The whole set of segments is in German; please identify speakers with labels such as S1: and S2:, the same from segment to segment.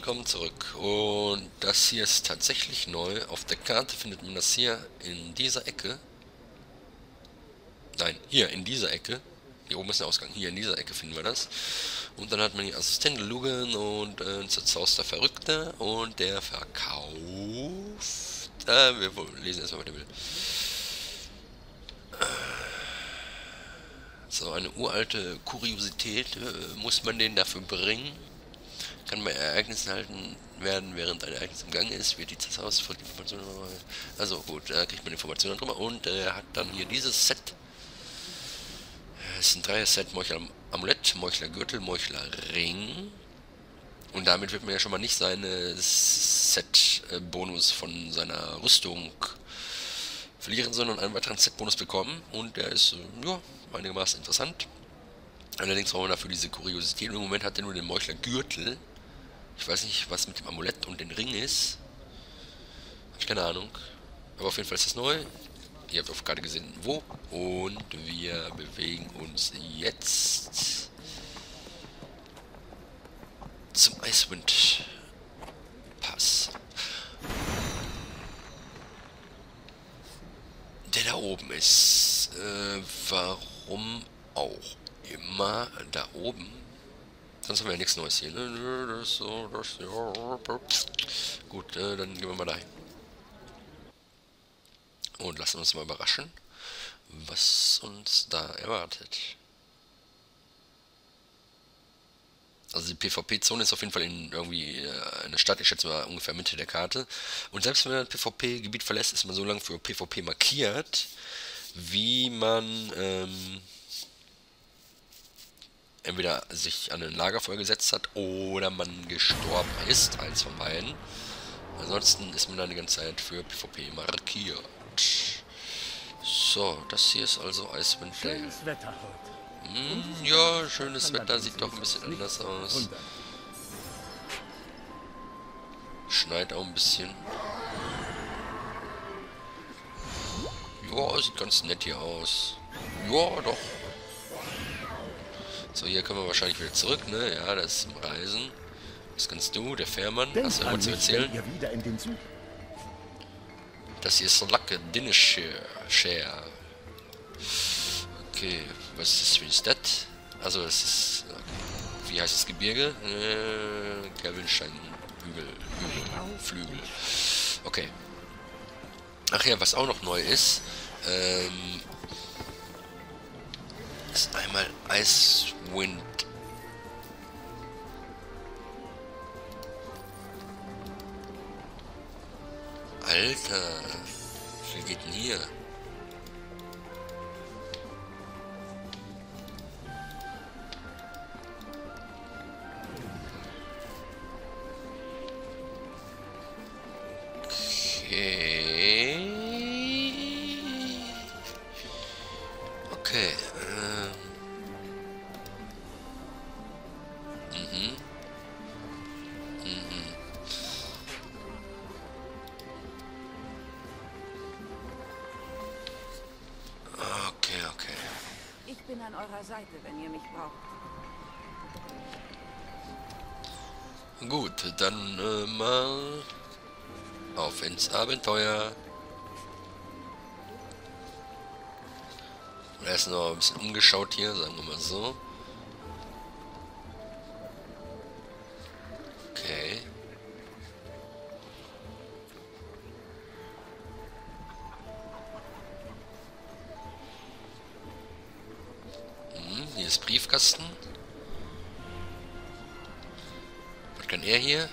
S1: willkommen zurück. Und das hier ist tatsächlich neu. Auf der Karte findet man das hier in dieser Ecke. Nein, hier in dieser Ecke. Hier oben ist der Ausgang. Hier in dieser Ecke finden wir das. Und dann hat man die Assistenten Lugan und äh, Zerzaus der Verrückte. Und der verkauft... Äh, wir lesen erstmal, was der will. So, eine uralte Kuriosität äh, muss man den dafür bringen kann bei Ereignissen halten werden, während ein Ereignis im Gang ist, wird die Haus von Informationen. Also gut, da kriegt man Informationen drüber und er äh, hat dann hier dieses Set. Es ist ein Dreier-Set Meuchler Amulett, Meuchler Gürtel, Meuchler Ring. Und damit wird man ja schon mal nicht seine Set-Bonus von seiner Rüstung verlieren, sondern einen weiteren Set-Bonus bekommen. Und der ist, äh, ja, einigermaßen interessant. Allerdings brauchen wir dafür diese Kuriosität. Im Moment hat er nur den Meuchler Gürtel. Ich weiß nicht, was mit dem Amulett und dem Ring ist. Hab ich keine Ahnung. Aber auf jeden Fall ist das neu. Ihr habt auf gerade gesehen, wo. Und wir bewegen uns jetzt zum Icewind Pass. Der da oben ist. Äh, warum auch immer da oben Sonst haben wir ja nichts Neues hier. Das so, das ja. Gut, äh, dann gehen wir mal dahin. Und lassen uns mal überraschen, was uns da erwartet. Also die PvP-Zone ist auf jeden Fall in irgendwie äh, eine Stadt, ich schätze mal ungefähr Mitte der Karte. Und selbst wenn man ein PvP-Gebiet verlässt, ist man so lange für PvP markiert, wie man ähm, entweder sich an ein Lagerfeuer gesetzt hat oder man gestorben ist, eins von beiden. Ansonsten ist man dann die ganze Zeit für PvP markiert. So, das hier ist also Icewind Dale. Schönes Wetter heute. Hm, ja, schönes Wetter, sieht doch ein bisschen anders aus. Schneit auch ein bisschen. Ja, sieht ganz nett hier aus. Ja, doch. So, hier können wir wahrscheinlich wieder zurück, ne? Ja, das ist im Reisen. Was kannst du, der Fährmann? Hast du irgendwas zu erzählen? Das hier ist Lacke Dineshare. Okay, was ist das für ein Stat? Also, es ist... Okay. Wie heißt das Gebirge? Äh, Gerwinstein, Hügel, Hügel, Flügel. Okay. Ach ja, was auch noch neu ist, ähm, ist einmal Icewind. Alter, wie geht denn hier?
S2: Eurer Seite, wenn ihr mich braucht.
S1: Gut, dann äh, mal auf ins Abenteuer. Erst noch ein bisschen umgeschaut hier, sagen wir mal so. Ist Briefkasten. Was kann er hier?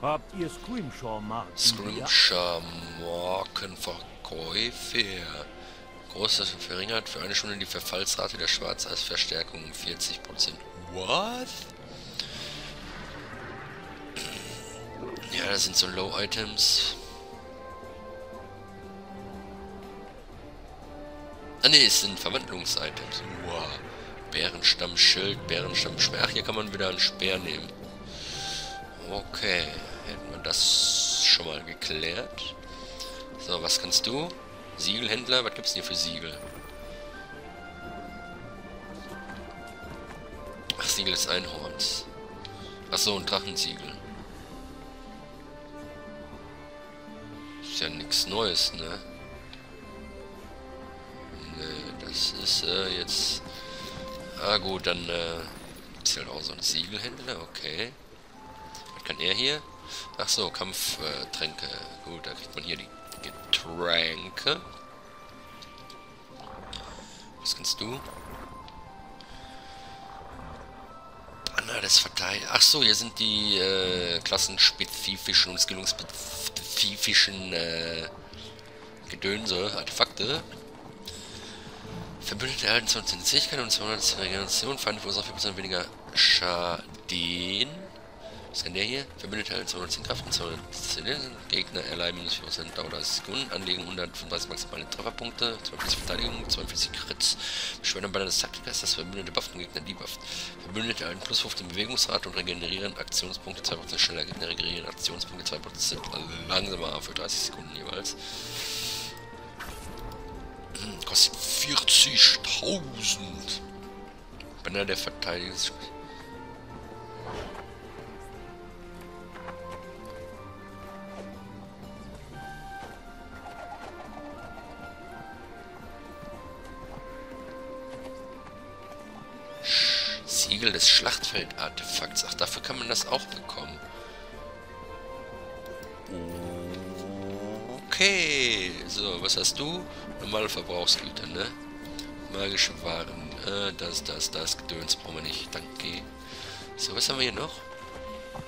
S3: Habt ihr Scrimshaw-Marken?
S1: Scrimshaw-Markenverkäufe. Großes verringert für eine Stunde die Verfallsrate der Schwarzeisverstärkung um 40%. What? Ja, das sind so Low-Items. Ah ne, es sind Verwandlungs-Items. Wow. Bärenstammschild, Bärenstammschwert. Ach, hier kann man wieder einen Speer nehmen. Okay, hätten wir das schon mal geklärt. So, was kannst du? Siegelhändler, was gibt's denn hier für Siegel? Ach, Siegel des Einhorns. Ach so, ein Drachensiegel. Ist ja nichts Neues, ne? Ne, das ist äh, jetzt Ah gut, dann äh, ist halt auch so ein Siegelhändler, okay. Was kann er hier? Ach so, Kampftränke. Äh, gut, da kriegt man hier die Getränke. Was kannst du? Banner des Verteidigers. Ach so, hier sind die äh, klassenspezifischen und skillungsspezifischen äh, Gedönse, Artefakte. Verbündete erhalten 20 Fähigkeiten und 200 Regeneration. Feinde verursachen 4% weniger Schaden. Was kann der hier? Verbündete erhalten 210 Kraft und 210 Gegner erleiden minus 4% Dauer 30 Sekunden. Anlegen 135 maximale Trefferpunkte. 42 Verteidigung, 42 Crits. Beschwören bei des Taktikers, das verbündete Buffen Gegner debufft. Verbündete erhalten plus 15 Bewegungsrad und regenerieren Aktionspunkte 2% schneller. Gegner regenerieren Aktionspunkte 2% langsamer für 30 Sekunden jeweils. Kostet 40.000. Banner der Verteidigung. Siegel des Schlachtfeldartefakts. Ach, dafür kann man das auch bekommen. Okay. So, was hast du? Normale Verbrauchsgüter, ne? Magische Waren. Äh, das, das, das. Gedöns brauchen wir nicht. Danke. So, was haben wir hier noch?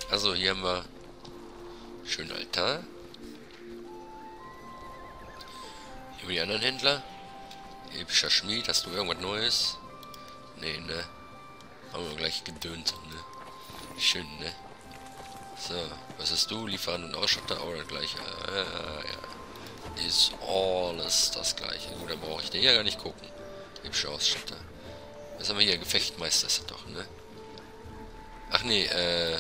S1: Also, hier haben wir... Schönen Altar. Hier haben wir die anderen Händler. Epischer Schmied. Hast du irgendwas Neues? Nee, ne? Haben wir gleich gedönt, ne? Schön, ne? So, was hast du? Lieferant und Ausstatter, auch das gleiche. Ah, ja. Ist alles das gleiche. Gut, dann brauche ich den ja gar nicht gucken. Hübsche Ausstatter. Was haben wir hier? Gefechtmeister ist das doch, ne? Ach nee, äh...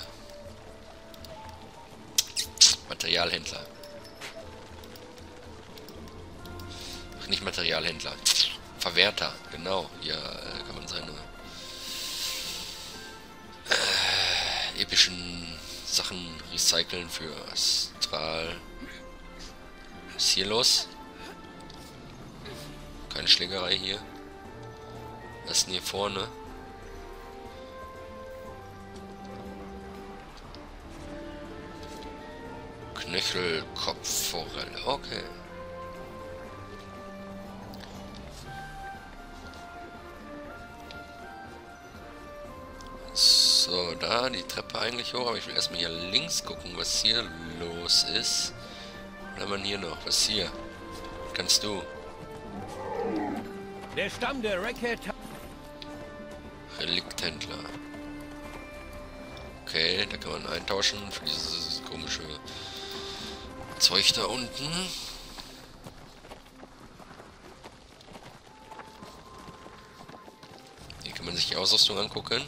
S1: Materialhändler. Ach, nicht Materialhändler. Verwerter, genau. Hier äh, kann man seine äh, epischen Sachen recyceln für Astral. Was ist hier los? Keine Schlägerei hier. Was ist denn hier vorne? Knöchelkopfforelle. Okay. So, da die Treppe eigentlich hoch, aber ich will erstmal hier links gucken, was hier los ist. Was haben wir hier noch? Was hier? Kannst du?
S3: Der Stamm der Racket...
S1: Relikthändler. Okay, da kann man eintauschen für dieses komische Zeug da unten. Hier kann man sich die Ausrüstung angucken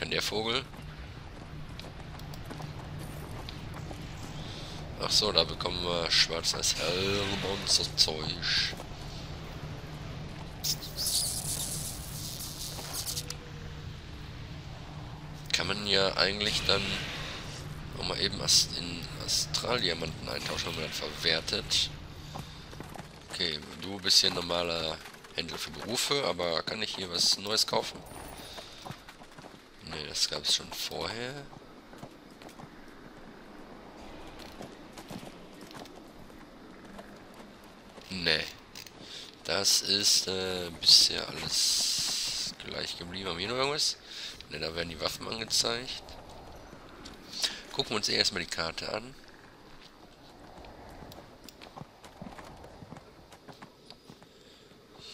S1: kann der Vogel? Ach so, da bekommen wir schwarzes Helm und so Zeug. Kann man ja eigentlich dann auch mal eben in Astraldiamanten eintauschen, wenn man dann verwertet. Okay, du bist hier normaler Händler für Berufe, aber kann ich hier was Neues kaufen? Ne, das gab es schon vorher. Ne. Das ist äh, bisher alles gleich geblieben. Haben wir noch irgendwas? Ne, da werden die Waffen angezeigt. Gucken wir uns erstmal die Karte an.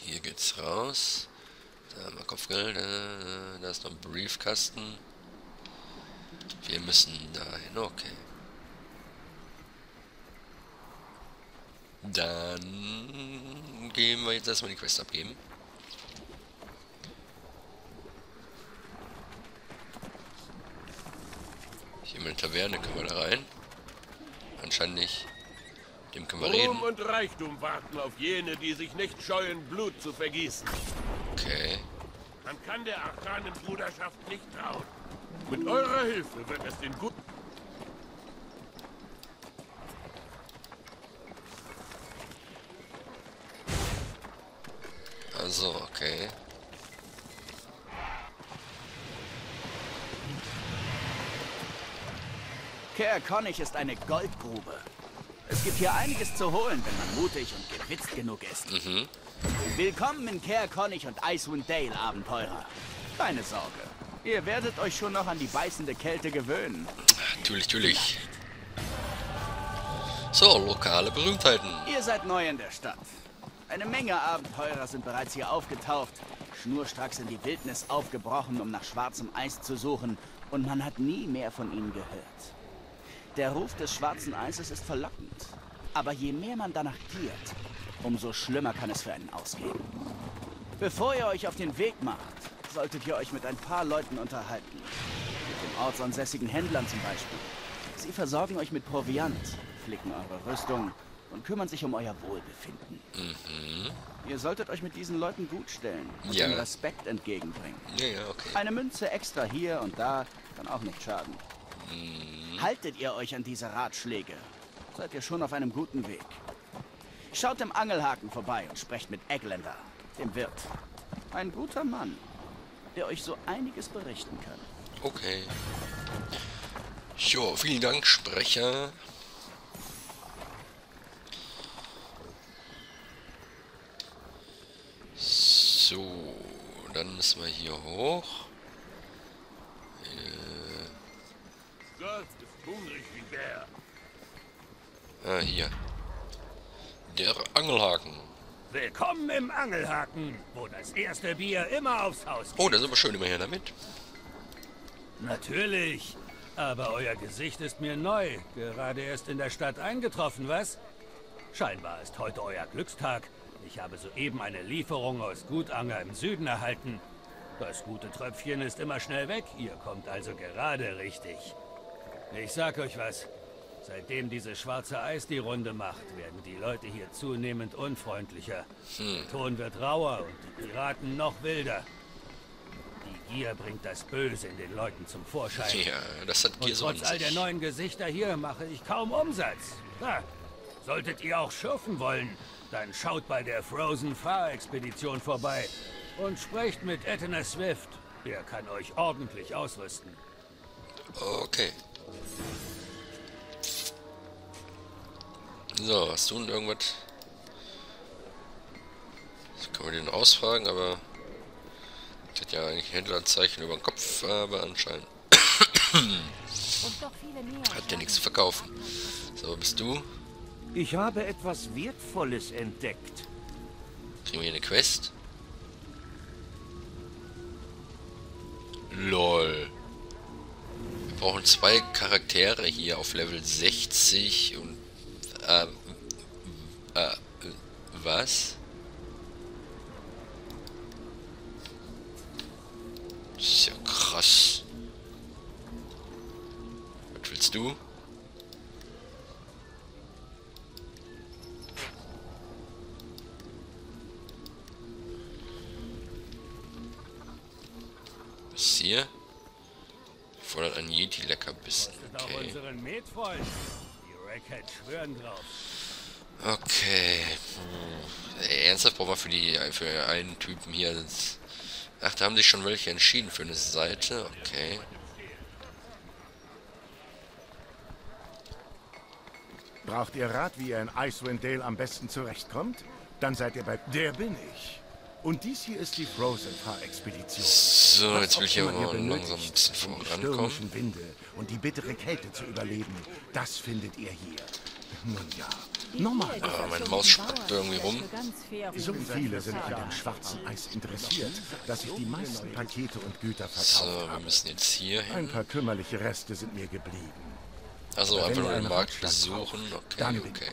S1: Hier geht's raus. Da haben wir Kopfgeld. Äh, da ist noch ein Briefkasten. Wir müssen dahin. Okay. Dann gehen wir jetzt erstmal die Quest abgeben. Hier in eine Taverne können wir da rein. Anscheinend nicht. Dem können wir reden.
S2: Ruhm und Reichtum warten auf jene, die sich nicht scheuen, Blut zu vergießen.
S1: Okay.
S2: Man kann der Arkanen-Bruderschaft nicht trauen. Mit eurer Hilfe wird es den guten...
S1: Also, okay.
S4: Ker Konnig ist eine Goldgrube. Es gibt hier einiges zu holen, wenn man mutig und gewitzt genug ist.
S1: Mhm.
S4: Willkommen in Ker Konnig und Icewind Dale, Abenteurer. Keine Sorge. Ihr werdet euch schon noch an die beißende Kälte gewöhnen.
S1: Natürlich, natürlich. So, lokale Berühmtheiten.
S4: Ihr seid neu in der Stadt. Eine Menge Abenteurer sind bereits hier aufgetaucht, schnurstracks in die Wildnis aufgebrochen, um nach schwarzem Eis zu suchen, und man hat nie mehr von ihnen gehört. Der Ruf des schwarzen Eises ist verlockend, aber je mehr man danach giert, umso schlimmer kann es für einen ausgehen. Bevor ihr euch auf den Weg macht, solltet ihr euch mit ein paar Leuten unterhalten. Mit den ortsansässigen Händlern zum Beispiel. Sie versorgen euch mit Proviant, flicken eure Rüstung und kümmern sich um euer Wohlbefinden. Ihr solltet euch mit diesen Leuten gut stellen und
S1: Ja.
S4: ihnen Respekt entgegenbringen.
S1: Ja, ja, okay.
S4: Eine Münze extra hier und da kann auch nicht schaden.
S1: Mhm.
S4: Haltet ihr euch an diese Ratschläge, seid ihr schon auf einem guten Weg. Schaut im Angelhaken vorbei und sprecht mit Eglander, dem Wirt. Ein guter Mann, der euch so einiges berichten kann.
S1: Okay. Jo, vielen Dank, Sprecher. So, dann müssen wir hier hoch.
S2: Ist hungrig wie Bär.
S1: Ah, hier. Der Angelhaken.
S3: Willkommen im Angelhaken, wo das erste Bier immer aufs Haus geht.
S1: Oh, das ist aber schön immerhin damit.
S3: Natürlich. Aber euer Gesicht ist mir neu. Gerade erst in der Stadt eingetroffen, was? Scheinbar ist heute euer Glückstag. Ich habe soeben eine Lieferung aus Gutanger im Süden erhalten. Das gute Tröpfchen ist immer schnell weg. Ihr kommt also gerade richtig. Ich sag euch was. Seitdem dieses schwarze Eis die Runde macht, werden die Leute hier zunehmend unfreundlicher. Der Ton wird rauer und die Piraten noch wilder. Die Gier bringt das Böse in den Leuten zum Vorschein.
S1: Ja, das hat
S3: Und
S1: Gier so
S3: trotz all der neuen Gesichter hier mache ich kaum Umsatz. Ha, solltet ihr auch schürfen wollen, dann schaut bei der Frozen Far Expedition vorbei und sprecht mit Etna Swift. Er kann euch ordentlich ausrüsten.
S1: Okay. So, hast du denn irgendwas? Das kann man den ausfragen, aber das hat ja eigentlich Händlerzeichen über den Kopf, aber anscheinend
S5: Und doch viele mehr.
S1: hat der nichts zu verkaufen. So, bist du?
S6: Ich habe etwas Wertvolles entdeckt.
S1: Kriegen wir hier eine Quest? LOL. Brauchen zwei Charaktere hier auf Level 60 und... Äh, äh, was? Das ist ja krass. Was willst du? Was hier? Fordert ein Yeti Leckerbissen.
S3: Das ist auch
S1: Okay. Okay. Hm. Ey, ernsthaft brauchen wir für die für einen Typen hier. Ach, da haben sich schon welche entschieden für eine Seite. Okay.
S7: Braucht ihr Rat, wie ihr in Icewind Dale am besten zurechtkommt? Dann seid ihr bei... Der bin ich. Und dies hier ist die Frozen Far Expedition.
S1: So,
S7: Was
S1: jetzt will ich mal langsam ein bisschen
S7: stürmischen Winde und die bittere Kälte zu überleben, das findet ihr hier. Nun ja, normal.
S1: Ah, meine Maus spackt irgendwie rum.
S7: So viele sind an dem schwarzen Eis interessiert, dass sich die meisten Pakete und Güter
S1: So,
S7: verkauft
S1: wir
S7: haben.
S1: müssen jetzt hier
S7: Ein
S1: hin.
S7: paar kümmerliche Reste sind mir geblieben.
S1: Also einfach nur den Markt besuchen. Okay, okay.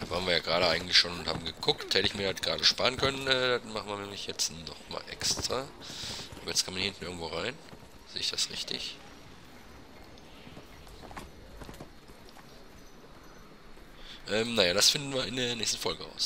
S1: Da waren wir ja gerade eigentlich schon und haben geguckt. Hätte ich mir das gerade sparen können, äh, dann machen wir nämlich jetzt nochmal extra. Aber jetzt kann man hier hinten irgendwo rein. Sehe ich das richtig? Ähm, naja, das finden wir in der nächsten Folge raus.